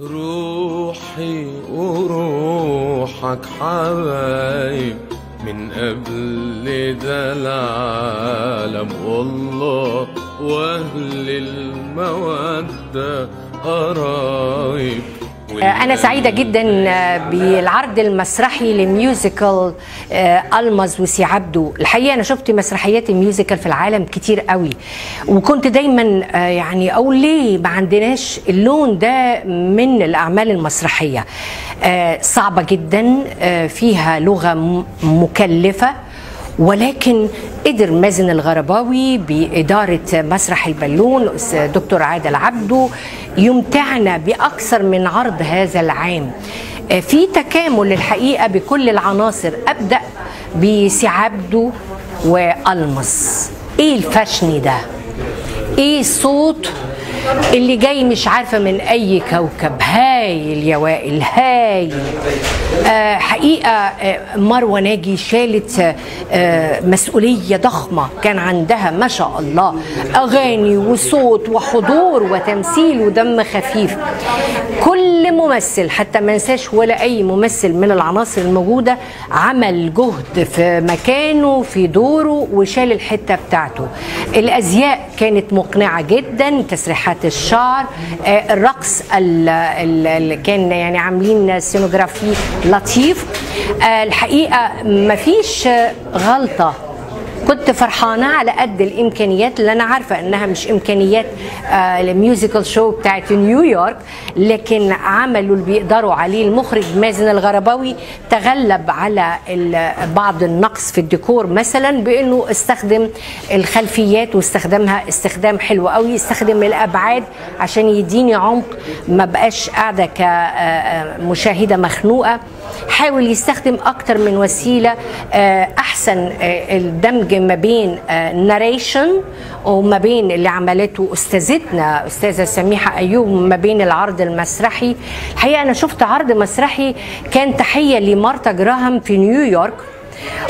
روحي وروحك حبايب من قبل ده العالم والله وأهل المودة قرايب. أنا سعيدة جدا بالعرض المسرحي ل musical ألمظ وسي عبده الحقيقة أنا شفت مسرحيات ال musical في العالم كتير قوي. وكنت دايما يعني أقول ليه ما عندناش اللون ده من الأعمال المسرحية. صعبة جدا فيها لغة مكلفة ولكن قدر مازن الغرباوي بإدارة مسرح البالون دكتور عادل عبده يمتعنا بأكثر من عرض هذا العام. في تكامل الحقيقة بكل العناصر أبدأ بسي عبده وألمس. إيه الفشني ده؟ إيه الصوت؟ اللي جاي مش عارفة من أي كوكب. هايل يا وائل هايل آه حقيقة آه مروة ناجي شالت آه مسؤولية ضخمة كان عندها ما شاء الله. أغاني وصوت وحضور وتمثيل ودم خفيف. كل ممثل حتى ما ننساش ولا أي ممثل من العناصر الموجودة عمل جهد في مكانه في دوره وشال الحتة بتاعته. الأزياء كانت مقنعة جدا تسريحات الشعر. الرقص اللي كان يعني عاملين scénographie لطيف. الحقيقة مفيش غلطة كنت فرحانة على قد الإمكانيات اللي أنا عارفة إنها مش إمكانيات آه ال musical show بتاعت نيويورك لكن عملوا اللي بيقدروا عليه المخرج مازن الغرباوي تغلب على بعض النقص في الديكور مثلا بإنه استخدم الخلفيات واستخدمها استخدام حلو قوي استخدم الأبعاد عشان يديني عمق ما بقاش قاعدة كمشاهدة مخنوقة. حاول يستخدم أكتر من وسيلة آه أحسن آه الدمج ما بين ناريشن وما بين اللي عملته أستاذتنا أستاذة سميحة أيوب ما بين العرض المسرحي. الحقيقة أنا شفت عرض مسرحي كان تحية لمارتا جراهام في نيويورك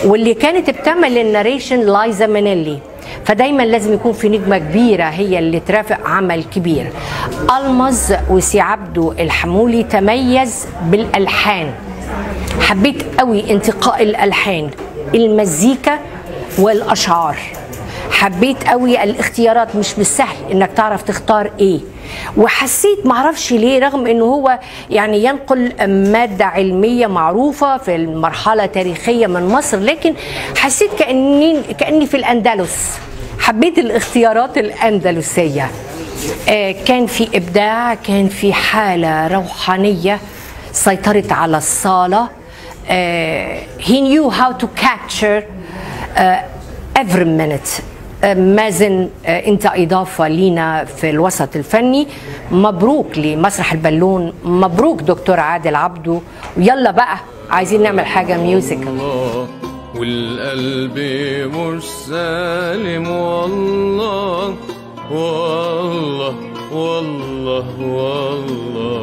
واللي كانت بتعمل الناريشن لايزا مانيلي. فدايما لازم يكون في نجمة كبيرة هي اللي ترافق عمل كبير. ألمز وسي عبده الحمولي تميز بالألحان. حبيت قوي انتقاء الألحان. المزيكا والأشعار. حبيت قوي الاختيارات مش بالسهل إنك تعرف تختار إيه. وحسيت معرفش ليه رغم إنه هو يعني ينقل مادة علمية معروفة في المرحلة تاريخيه من مصر لكن حسيت كأني كأني في الأندلس. حبيت الاختيارات الأندلسية. آه كان في إبداع كان في حالة روحانية سيطرت على الصالة. آه he knew how to capture every minute. uh, مازن uh, انت اضافة لينا في الوسط الفني. مبروك لمسرح البالون. مبروك دكتور عادل عبده. ويلا بقى عايزين نعمل حاجة musical والقلب مش سالم. والله والله والله والله.